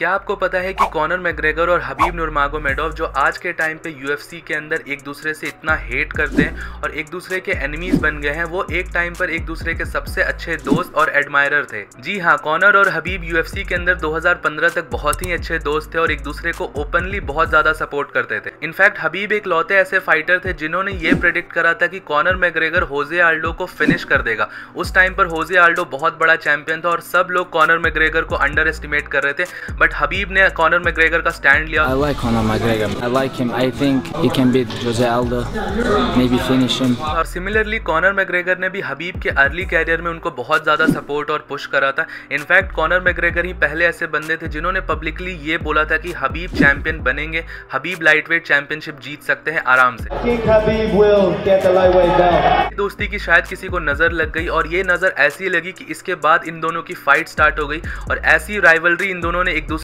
क्या आपको पता है कि कॉनर मैग्रेगर और हबीब नुरमागोमेडोव, जो आज के टाइम पे यूएफसी के अंदर एक दूसरे से इतना हेट करते हैं और एक दूसरे के एनिमीज बन गए हैं, वो एक टाइम पर एक दूसरे के सबसे अच्छे दोस्त और एडमायरर थे। जी हाँ कॉनर और हबीब यूएफसी के अंदर 2015 तक बहुत ही अच्छे दोस्त थे और एक दूसरे को ओपनली बहुत ज़्यादा सपोर्ट करते थे। इनफैक्ट हबीब एक लौते ऐसे फाइटर थे जिन्होंने ये प्रेडिक्ट करा था कि कॉनर मैग्रेगर होजे आल्डो को फिनिश कर देगा। उस टाइम पर होजे आल्डो बहुत बड़ा चैंपियन था और सब लोग कॉनर मैग्रेगर को अंडर एस्टिमेट कर रहे थे बट बट हबीब ने कॉनर मैग्रेगर का स्टैंड लिया I like Conor McGregor. I like him. I think he can beat Jose Aldo, maybe finish him. और सिमिलरली कॉनर मैग्रेगर ने भी हबीब के अर्ली कैरियर में उनको बहुत ज़्यादा सपोर्ट और पुश करा था इनफैक्ट कॉनर मैग्रेगर ही पहले ऐसे बंदे थे जिन्होंने पब्लिकली ये बोला था कि हबीब चैंपियन बनेंगे हबीब लाइटवेट चैंपियनशिप जीत सकते हैं आराम से दोस्ती की शायद किसी को नज़र लग गई और ये नज़र ऐसी लगी कि इसके बाद इन दोनों की फाइट स्टार्ट हो गई और ऐसी राइवलरी इन दोनों ने एक दूसरे